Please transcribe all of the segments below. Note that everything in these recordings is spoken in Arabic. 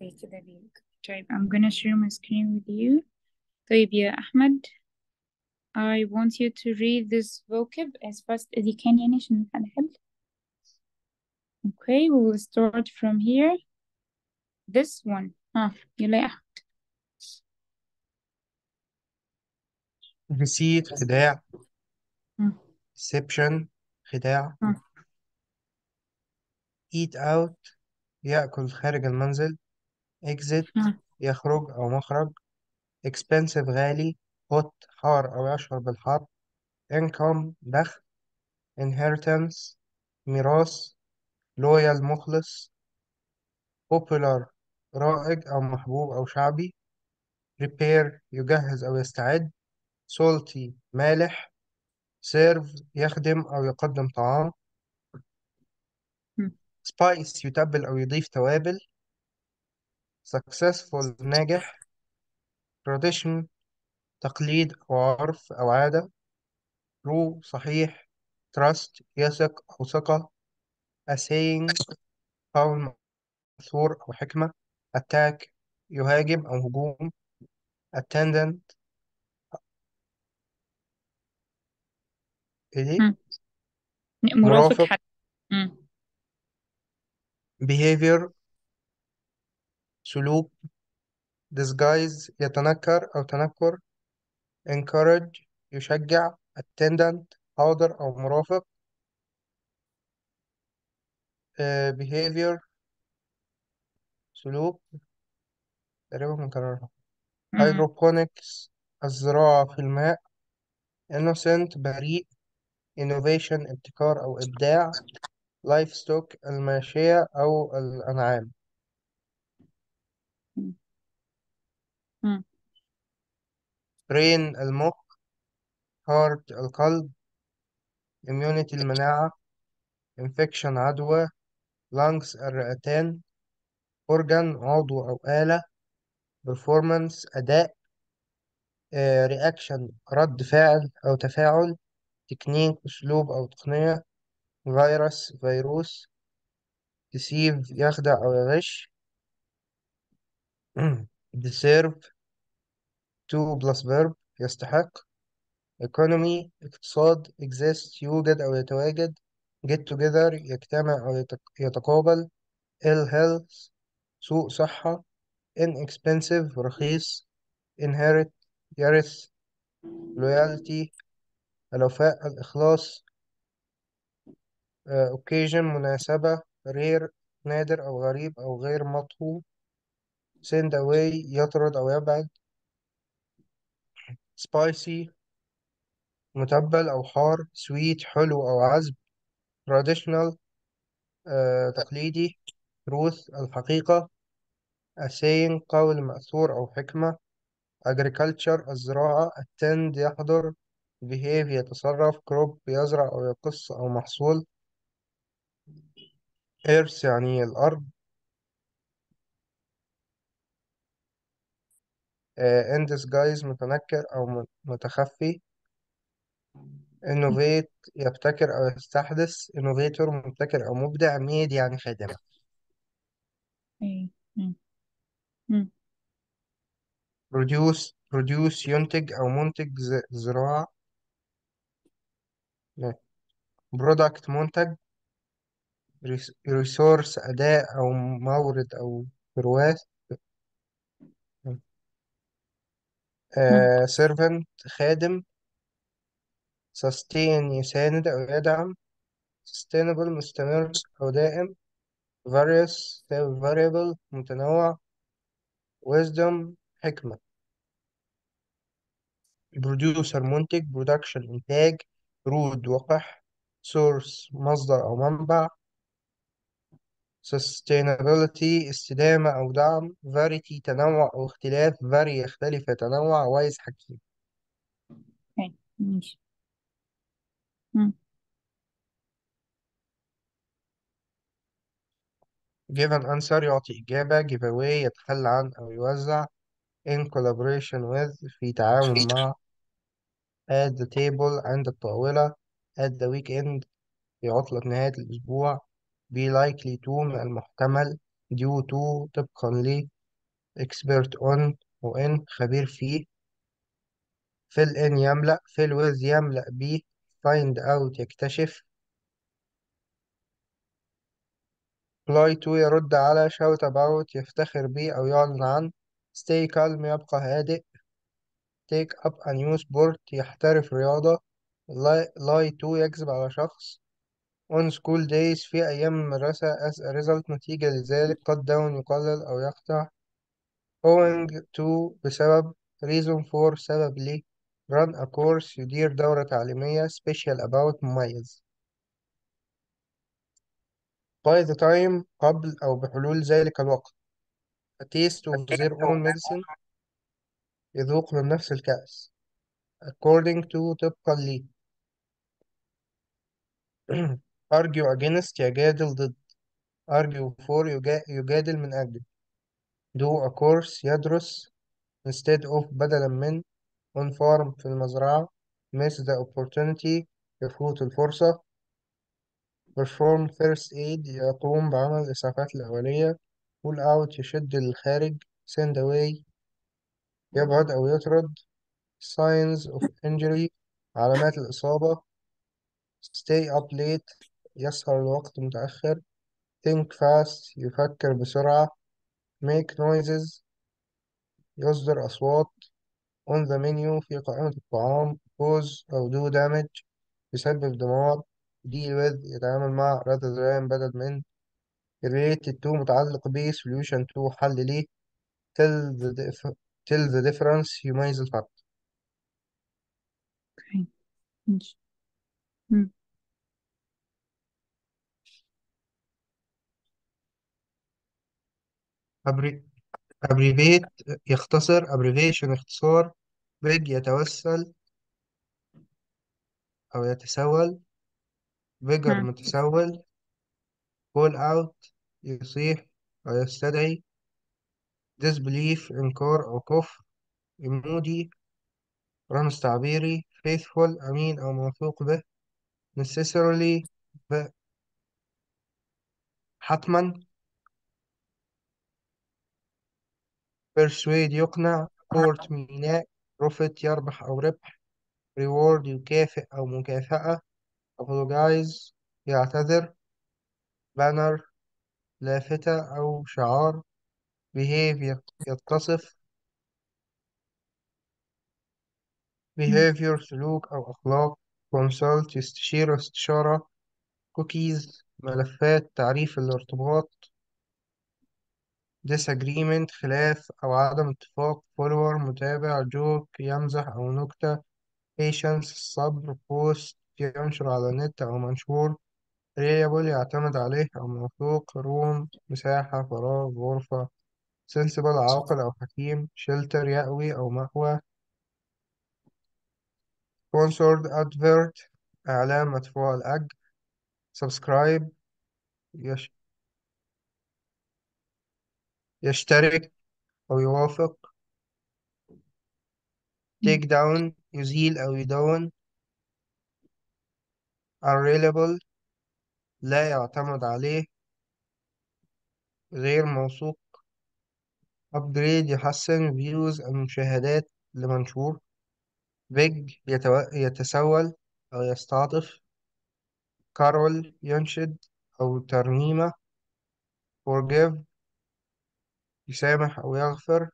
اوكي كده بيك طيب I'm gonna share my screen with you طيب يا أحمد I want you to read this vocab as fast as you can يعني عشان هنحل Okay we will start from here this one ها يلا يا أحمد deceit خداع مم. deception خداع مم. eat out يأكل خارج المنزل Exit مم. يخرج أو مخرج expensive غالي hot حار أو يشعر بالحر income دخل inheritance ميراث loyal مخلص popular رائج أو محبوب أو شعبي prepare يجهز أو يستعد salty مالح serve يخدم أو يقدم طعام مم. spice يتبل أو يضيف توابل successful ناجح tradition تقليد أو عرف أو عادة true صحيح trust يثق أو ثقة a saying قول مأثور أو حكمة attack يهاجم أو هجوم attendant إيه دي؟ مم. مرافق مرافق حد مم. behavior سلوك disguise يتنكر أو تنكر encourage يشجع attendant حاضر أو مرافق آه، behavior سلوك تقريبا مكررها. hydroponics الزراعة في الماء innocent بريء innovation ابتكار أو إبداع livestock الماشية أو الأنعام مم. Brain المخ heart القلب immunity المناعة infection عدوى lungs الرئتان organ عضو أو آلة performance أداء آه، reaction رد فعل أو تفاعل تكنيك أسلوب أو تقنية فيروس فيروس deceive يخدع أو يغش deserve to plus verb يستحق. Economy اقتصاد exist يوجد أو يتواجد. Get together يجتمع أو يتق- يتقابل. Ill health سوء صحة. Inexpensive رخيص. Inherit يرث. Loyalty الوفاء الإخلاص. آه، occasion مناسبة. Rare نادر أو غريب أو غير مطهو send away يطرد أو يبعد. Spicy متبل أو حار sweet حلو أو عذب traditional آه، تقليدي truth الحقيقة saying قول مأثور أو حكمة agriculture الزراعة attend يحضر behave يتصرف crop يزرع أو يقص أو محصول earth يعني الأرض. آه، in disguise متنكر أو متخفي. innovate يبتكر أو يستحدث. innovator مبتكر أو مبدع. made يعني خادمة. إيه. مم. مم. produce produce ينتج أو منتج. ز- زراعة. product منتج. ريس- resource أداة أو مورد أو برواز مم. آه، servant خادم sustain يساند أو يدعم sustainable مستمر أو دائم various variable متنوع wisdom حكمة producer منتج production إنتاج رود وقح source مصدر أو منبع sustainability استدامة أو دعم variety تنوع أو اختلاف vary يختلف يتنوع wise حكيم. ماشي. مم. give an answer يعطي إجابة give away يتخلى عن أو يوزع. In collaboration with في تعاون مع. At the table عند الطاولة. At the weekend في عطلة نهاية الأسبوع. Be likely to من المحتمل due to طبقا ل expert on و in خبير فيه fill in يملأ fill with يملأ به find out يكتشف fly to يرد على shout about يفتخر به أو يعلن عن stay calm يبقى هادئ take up a new sport يحترف رياضة lie to يكذب على شخص on school days في أيام المدرسة as a result نتيجة لذلك cut down يقلل أو يقطع owing to بسبب reason for سبب لي run a course يدير دورة تعليمية special about مميز by the time قبل أو بحلول ذلك الوقت a taste of their own medicine يذوق من نفس الكأس according to طبقا لي argue against يجادل ضد argue for يجا- يجادل من أجل do a course يدرس instead of بدلا من on farm في المزرعة miss the opportunity يفوت الفرصة perform first aid يقوم بعمل الإسعافات الأولية pull out يشد للخارج send away يبعد أو يطرد signs of injury علامات الإصابة stay up late يسهر الوقت متأخر think fast يفكر بسرعة make noises يصدر أصوات on the menu في قائمة الطعام cause أو do damage يسبب دمار deal with يتعامل مع rather than بدل من related to متعلق به solution to حل ليه tell the, dif- tell the difference يميز الفرق. ماشي. Abbrevi- abbreviate يختصر abbreviation اختصار big يتوسل أو يتسول vigor مم. متسول call out يصيح أو يستدعي disbelief إنكار أو كفر emoji رمز تعبيري faithful أمين أو موثوق به necessarily ب- حتما persuade يقنع court ميناء profit يربح أو ربح reward يكافئ أو مكافأة apologize يعتذر banner لافتة أو شعار behave يتصف behavior سلوك أو أخلاق consult يستشير استشارة cookies ملفات تعريف الارتباط. Disagreement خلاف أو عدم اتفاق. Follower متابع. Joke يمزح أو نكتة. Patience الصبر post ينشر على النت أو منشور. Reliable يعتمد عليه أو موثوق. Room مساحة. فراغ غرفة. Sensible عاقل أو حكيم. Shelter يأوي أو مأوى. Sponsored advert. إعلان مدفوع الأجر. Subscribe. يش... يشترك أو يوافق. Take down يزيل أو يدون unreliable لا يعتمد عليه. غير موثوق. Upgrade يحسن. Views المشاهدات لمنشور. Big يتو... يتسول أو يستعطف. كارول ينشد أو ترنيمة. Forgive يسامح أو يغفر.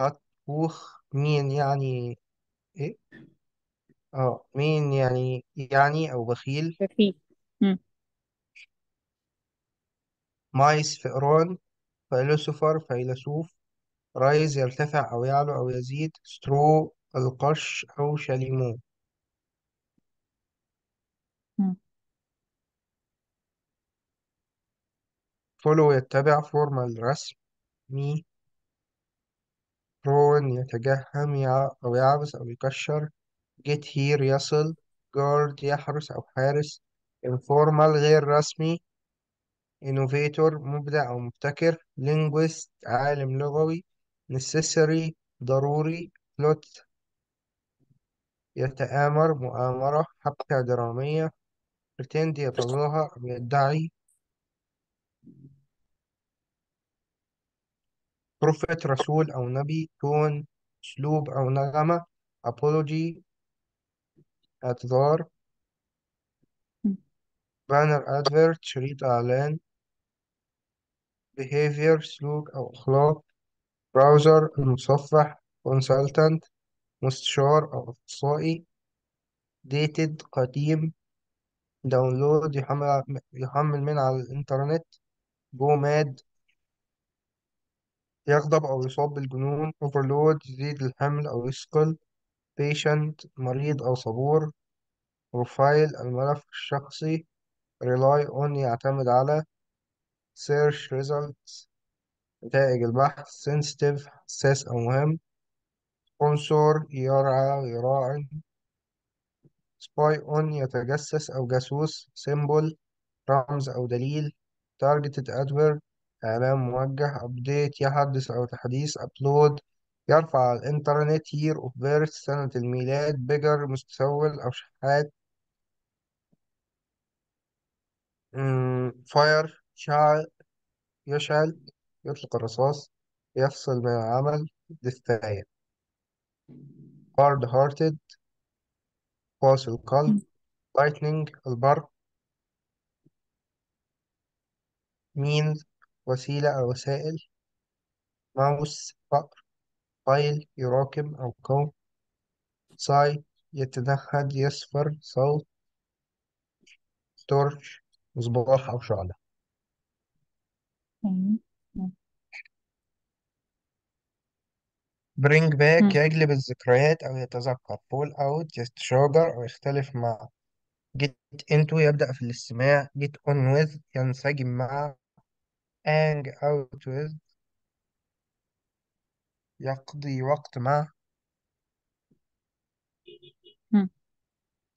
هتوخ مين يعني إيه؟ آه مين يعني يعني أو بخيل. مم. مايس فئران فيلسوفر فيلسوف. رايز يرتفع أو يعلو أو يزيد. سترو القش أو شاليمو. مم. فولو يتبع فورمال رسم مي برون يتجهم يع... أو يعبس أو يكشر. get here يصل. guard يحرس أو حارس. informal غير رسمي. innovator مبدع أو مبتكر. linguist عالم لغوي. necessary ضروري. plot يتآمر. مؤامرة. حبكة درامية. pretend يتظاهر. أو يدعي. بروفيت رسول أو نبي تون أسلوب أو نغمة apology اعتذار banner advert شريط إعلان behavior سلوك أو أخلاق browser المتصفح consultant مستشار أو أخصائي dated قديم download يحمل يحمل من على الإنترنت جو ماد يغضب أو يصاب بالجنون overload يزيد الحمل أو يثقل patient مريض أو صبور بروفايل الملف الشخصي rely on يعتمد على search results نتائج البحث sensitive حساس أو مهم sponsor يرعى ويراعي spy on يتجسس أو جاسوس symbol رمز أو دليل targeted advert إعلان موجه update يحدث أو تحديث upload يرفع على الإنترنت year of birth سنة الميلاد bigger مستسول أو شحات فاير شعل يشعل يطلق الرصاص يفصل من العمل دفاية hard hearted قاسي القلب lightning البرق. Means وسيلة أو وسائل mouse فأر file يراكم أو كون sigh يتنهد يصفر صوت torch مصباح أو شعلة. تمام. bring back مم. يجلب الذكريات أو يتذكر. Pull out يتشاجر أو يختلف مع. Get into يبدأ في الاستماع. Get on with ينسجم مع. Hang out with يقضي وقت مع مم.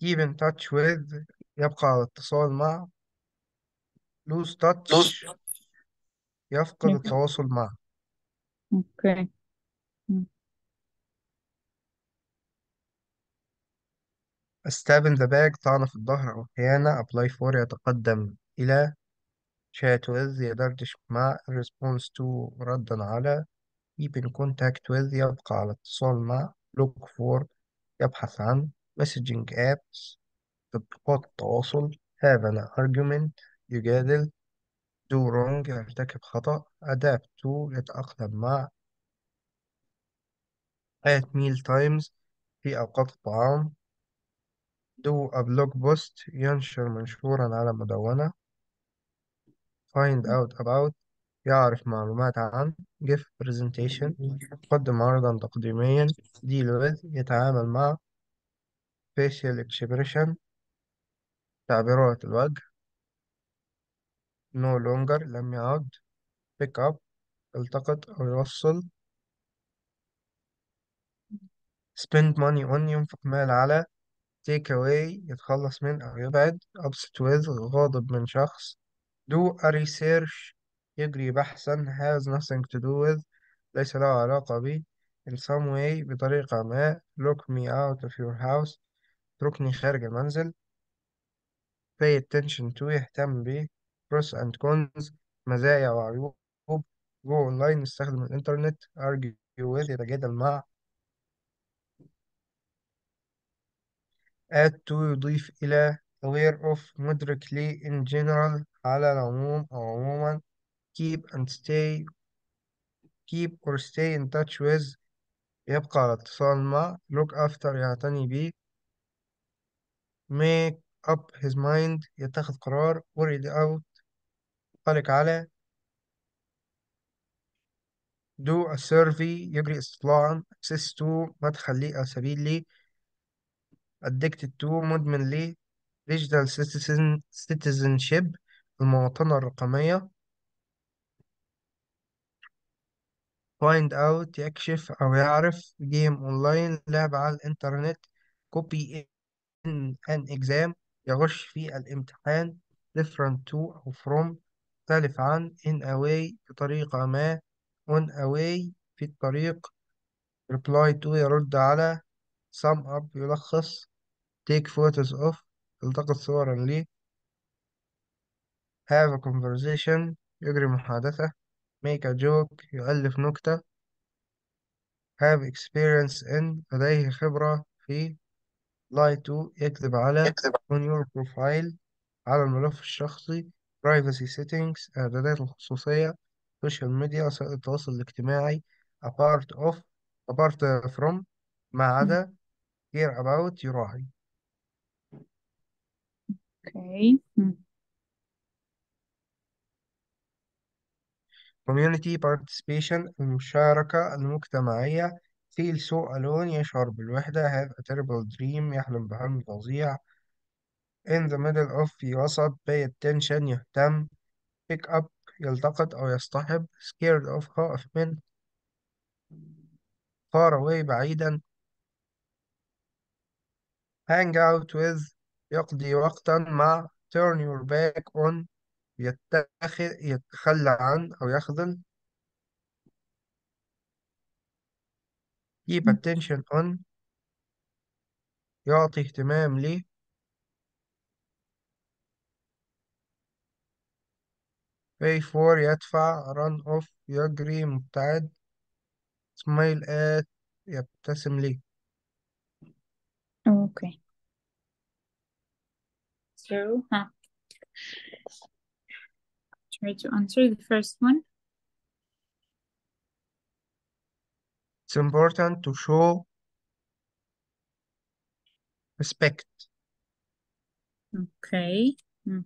keep in touch with يبقى على اتصال مع lose touch يفقد. التواصل مع أوكي مم. stab in the back طعنة في الظهر أو خيانة apply for يتقدم إلى chat with يدردش مع response to ردا على keep in contact with يبقى على اتصال مع look for يبحث عن messaging apps تطبيقات التواصل have an argument يجادل do wrong يرتكب خطأ adapt to يتأقلم مع at meal times في أوقات الطعام do a blog post ينشر منشورا على مدونة find out about يعرف معلومات عن give presentation يقدم عرضا تقديميا deal with يتعامل مع facial expression تعبيرات الوجه no longer لم يعد pick up يلتقط أو يوصل spend money on ينفق مال على take away يتخلص من أو يبعد upset with غاضب من شخص. Do a research يجري بحثا has nothing to do with ليس له علاقة به in some way بطريقة ما lock me out of your house اتركني خارج المنزل pay attention to يهتم به pros and cons مزايا وعيوب go online يستخدم الإنترنت argue with يتجادل مع add to يضيف إلى aware of مدرك ل in general على العموم أو عموما keep and stay keep or stay in touch with يبقى على اتصال مع look after يعتني به make up his mind يتخذ قرار worried out قلق على do a survey يجري استطلاعا access to مدخل لي أو سبيل لي addicted to مدمن لي digital citizen citizenship المواطنة الرقمية. Find out يكشف أو يعرف. Game online لعبة على الإنترنت. Copy in an exam. يغش في الامتحان. Different to أو from. مختلف عن. In a way بطريقة ما. On a way في الطريق. Reply to يرد على. Sum up يلخص. Take photos of. التقط صورا ليه. Have a conversation يجري محادثة make a joke يؤلف نكتة have experience in لديه خبرة في lie to يكذب على on your profile على الملف الشخصي privacy settings إعدادات الخصوصية social media وسائل التواصل الاجتماعي a part of apart from ما عدا care about يراعي Okay. Community participation المشاركة المجتمعية feel so alone يشعر بالوحدة have a terrible dream يحلم بحلم فظيع in the middle of في وسط pay attention يهتم pick up يلتقط أو يصطحب scared of خائف من far away بعيدا hang out with يقضي وقتا مع turn your back on يتخذ يتخلى عن أو يخذل. Keep attention on. يعطي اهتمام ليه pay for. يدفع. Run off. يجري. مبتعد. Smile at. يبتسم ليه Okay. So, huh. Try to answer the first one. it's important to show respect Okay. Hmm.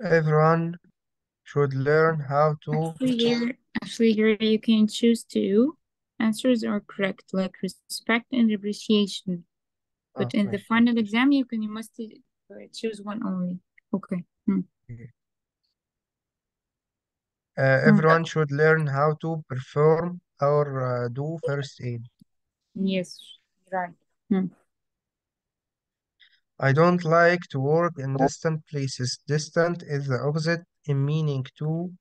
everyone should learn how to Actually, here, actually, here you can choose two answers are correct, like respect and appreciation. But in the final exam, you can you must uh, choose one only. Okay. Hmm. Uh, Hmm. everyone should learn how to perform or uh, do first aid. Yes, right. Hmm. I don't like to work in distant places. Distant is the opposite in meaning to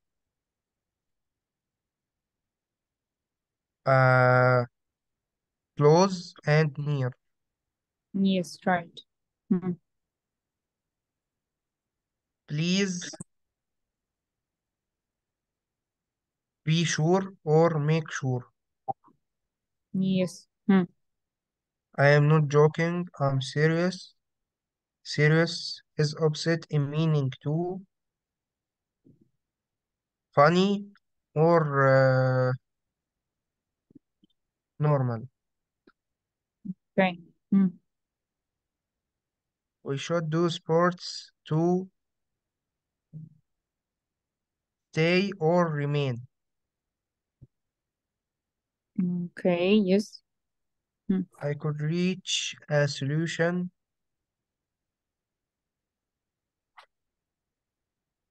uh, close and near. Yes, right. Hmm. Please be sure or make sure. Yes. Hmm. I am not joking. I'm serious. Serious is opposite in meaning to funny or uh, normal. Okay. Hmm. We should do sports to stay or remain. Okay. Yes. Hmm. I could reach a solution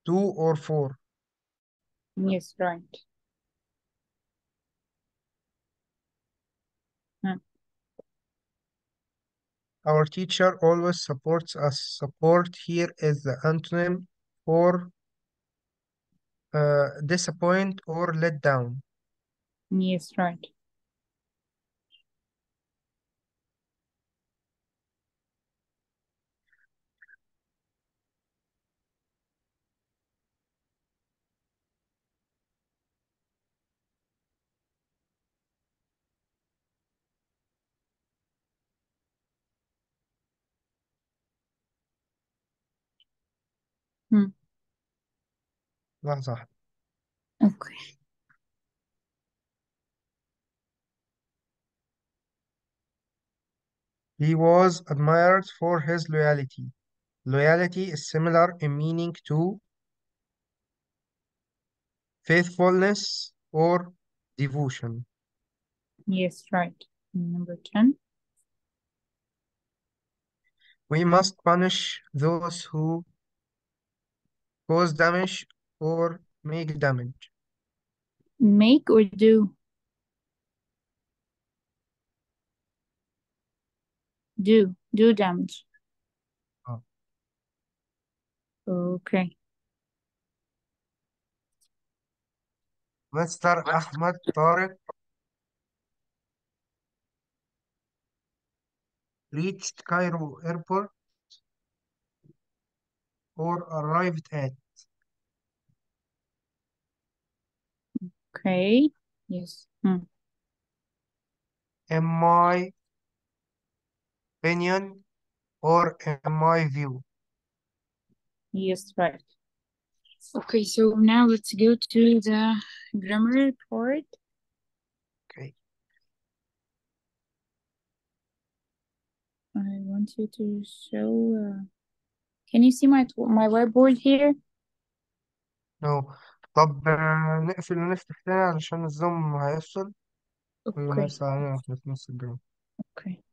two or four. Yes, right. Hmm. Our teacher always supports us. Support here is the antonym for uh, disappoint or let down. Yes, right. Hmm. لحظة واحدة. Okay. He was admired for his loyalty. Loyalty is similar in meaning to faithfulness or devotion. Yes, right. Number 10. We must punish those who cause damage or make damage. Make or do? Do. Do damage. Oh. Okay. Mr. Ahmad Tariq reached Cairo airport or arrived at Okay. Yes. Hmm. Am my opinion or am my view Yes, right. Okay, so now let's go to the grammar part. okay I want you to show. Uh, can you see my my whiteboard here? no طب آه، نقفل ونفتح تاني علشان الزوم هيفصل. ولا علينا وإحنا في نص الجو. Okay.